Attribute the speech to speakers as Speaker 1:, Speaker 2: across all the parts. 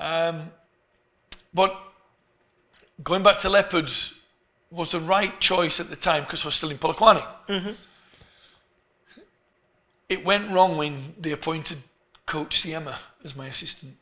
Speaker 1: Um, but going back to Leopards was the right choice at the time because we're still in Polokwane. It went wrong when they appointed Coach Seema as my assistant.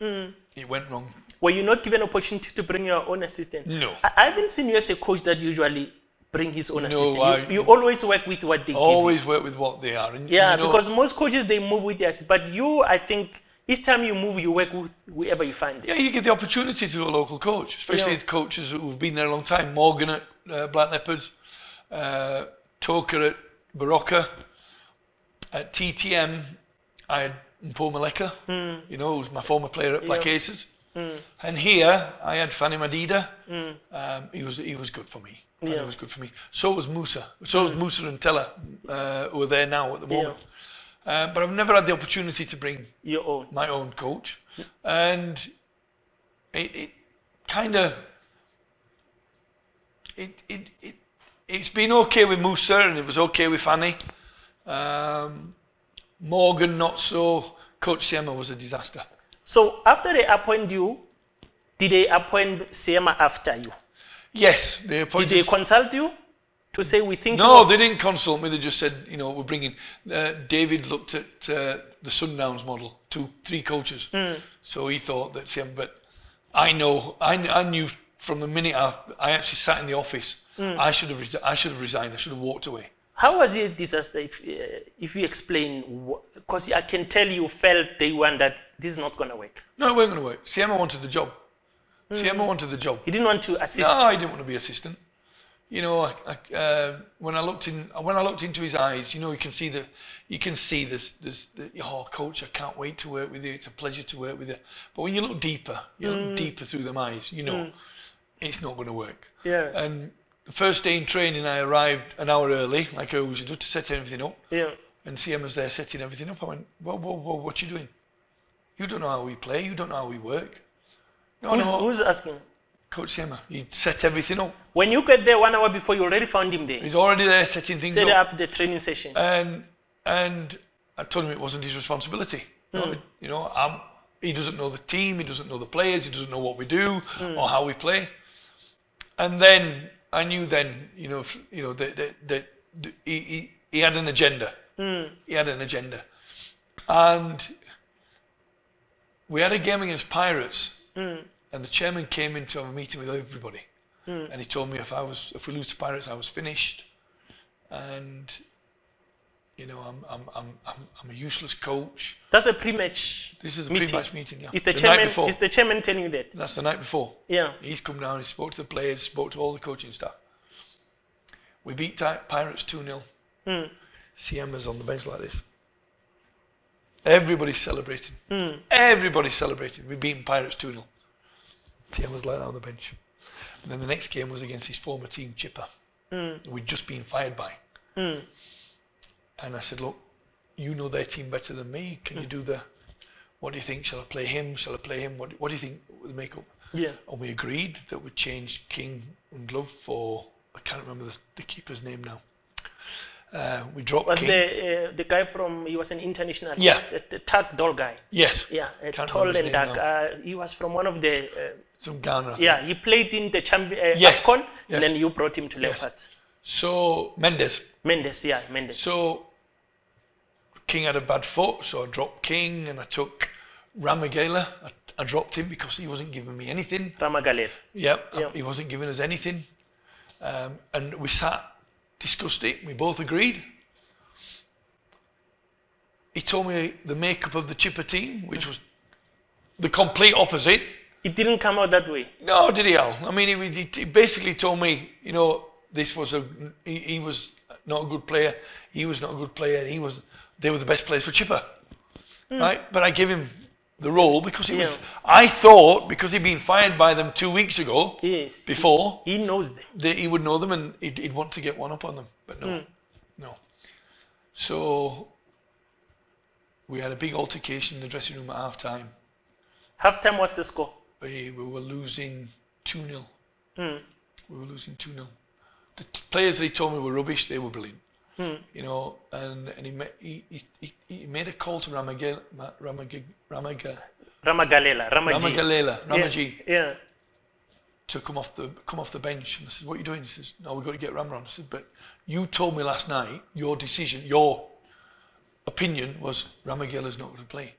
Speaker 1: It went wrong.
Speaker 2: Were you not given an opportunity to bring your own assistant?
Speaker 1: No.
Speaker 2: I, I haven't seen you as a coach that usually bring his own
Speaker 1: No,
Speaker 2: assistant.
Speaker 1: I-
Speaker 2: you, you always work with what they give you.
Speaker 1: Always work with what they are. And,
Speaker 2: Yeah,
Speaker 1: you know,
Speaker 2: because most coaches they move with their assist- but you, I think, each time you move, you work with whoever you find. It.
Speaker 1: Yeah, you get the opportunity to a local coach, especially
Speaker 2: Yeah.
Speaker 1: the coaches who've been there a long time. Morgan at uh, Black Leopards, uh, Toker at Baroka, at TTM, I had Paul Maleka, you know, who was my former player at Black
Speaker 2: Hmm. Yeah.
Speaker 1: Aces. And here, I had Fani Madida.
Speaker 2: Hmm.
Speaker 1: Um, he was he was good for me.
Speaker 2: Yeah.
Speaker 1: Fani was good for me. So was Musa. So was Musa and Teller, uh, who are there now at the
Speaker 2: Yeah.
Speaker 1: Uh, but I've never had the opportunity to bring
Speaker 2: Your own.
Speaker 1: my own coach, and it, it kind of it, it it it's been okay with Musa and it was okay with Fani. Um, Morgan not so. Coach Seema was a disaster.
Speaker 2: So after they appoint you, did they appoint Seema after you?
Speaker 1: Yes, they appointed.
Speaker 2: Did they consult you to say we think?
Speaker 1: no, they didn't consult me. They just said, you know, we're bringing. Uh, David looked at uh, the Sundowns model, two, three coaches. So he thought that Seema, but I know, I, I knew from the minute I, I actually sat in the office, I should have, I should have resigned. I should have walked away.
Speaker 2: How was it disaster? If uh, if you explain, because I can tell you felt day one that this is not going to work.
Speaker 1: No, it wasn't going to work. Seema wanted the job. Seema wanted the job.
Speaker 2: He didn't want to assist.
Speaker 1: No, I didn't want to be assistant. You know, I, I, uh, when I looked in, when I looked into his eyes, you know, you can see the, you can see this, this, the, oh, coach, I can't wait to work with you. It's a pleasure to work with you. But when you look deeper, you look deeper through them eyes, you know, it's not going to work.
Speaker 2: Yeah.
Speaker 1: And the first day in training, I arrived an hour early, like I always do, to set everything up.
Speaker 2: Yeah.
Speaker 1: And Seema was there setting everything up. I went, whoa, whoa, whoa, what you doing? You don't know how we play. You don't know how we work. No,
Speaker 2: Who's,
Speaker 1: no,
Speaker 2: who's asking?
Speaker 1: Coach Seema, he set everything up.
Speaker 2: When you get there one hour before, you already found him there.
Speaker 1: He's already there setting things up.
Speaker 2: Set
Speaker 1: up.
Speaker 2: up the training session.
Speaker 1: And and I told him it wasn't his responsibility. No, You know, I'm, he doesn't know the team, he doesn't know the players, he doesn't know what we do
Speaker 2: Hmm.
Speaker 1: or how we play. And then I knew then, you know, you know that that, that, he, he he had an agenda.
Speaker 2: Hmm.
Speaker 1: He had an agenda, and we had a game against Pirates,
Speaker 2: Hmm.
Speaker 1: And the chairman came in to a meeting with everybody, and he told me if I was if we lose to Pirates, I was finished, and you know I'm I'm I'm I'm, I'm a useless coach.
Speaker 2: That's a pre-match.
Speaker 1: This is a
Speaker 2: meeting.
Speaker 1: pre-match meeting. Yeah,
Speaker 2: Is the,
Speaker 1: night
Speaker 2: chairman? Is the chairman telling you that?
Speaker 1: That's the night before.
Speaker 2: Yeah.
Speaker 1: He's come down, he spoke to the players, spoke to all the coaching staff. We beat Pirates 2 0.
Speaker 2: Hmm.
Speaker 1: Seema's on the bench like this. Everybody's celebrating.
Speaker 2: Hmm.
Speaker 1: Everybody's celebrating. We beat Pirates 2 0. Seema was like that on the bench. And then the next game was against his former team, Chippa. We'd just been fired by.
Speaker 2: Hmm.
Speaker 1: And I said, Look, you know their team better than me. Can you do the. What do you think? Shall I play him? Shall I play him? What, what do you think the makeup?
Speaker 2: Yeah.
Speaker 1: and we agreed that we'd change King and Glove for I can't remember the, the keeper's name now. Uh, we dropped
Speaker 2: Was
Speaker 1: King.
Speaker 2: the uh, the guy from? He was an international.
Speaker 1: Yeah.
Speaker 2: The, the tall, tall guy.
Speaker 1: yes,
Speaker 2: Yeah, uh, tall and dark. Uh, he was from one of the. Uh,
Speaker 1: some Ghana.
Speaker 2: Yeah, he played in the champion uh,
Speaker 1: Yes,
Speaker 2: AFCON,
Speaker 1: yes.
Speaker 2: and then you brought him to
Speaker 1: Yes.
Speaker 2: Leopards.
Speaker 1: So Mendes.
Speaker 2: Mendes, yeah, Mendes.
Speaker 1: So King had a bad foot, so I dropped King and I took Ramagala. I, I dropped him because he wasn't giving me anything.
Speaker 2: Ramagaler.
Speaker 1: Yep,
Speaker 2: Yeah.
Speaker 1: he wasn't giving us anything. Um, and we sat, discussed it. We both agreed. He told me the makeup of the Chippa team, which was the complete opposite.
Speaker 2: It didn't come out that way.
Speaker 1: No, did he, Al? I mean, he, he, he basically told me, you know, this was a, he, he was not a good player. He was not a good player. He was, they were the best players for Chippa, hmm. right? But I gave him the role because he was. I thought because he'd been fired by them two weeks ago,
Speaker 2: Yes.
Speaker 1: before,
Speaker 2: He knows them.
Speaker 1: that he would know them and he'd, he'd want to get one up on them. But no, no. So we had a big altercation in the dressing room at half time.
Speaker 2: Half time was the score.
Speaker 1: We, we were losing 2 0.
Speaker 2: Hmm.
Speaker 1: We were losing 2 0. The players they told me were rubbish, they were brilliant.
Speaker 2: Hmm.
Speaker 1: You know, and, and he, he, he, he- made a call to Ramaga, Ma- Ramaga, Ramaga,
Speaker 2: Ramagalela, Ramaji.
Speaker 1: Ramagalela, Ramaji,
Speaker 2: Yeah.
Speaker 1: to come off the come off the bench. And I said, "What are you doing?" He says, "No, we've got to get Ramron." I said, "But you told me last night your decision, your opinion was Ramagela's not going to play."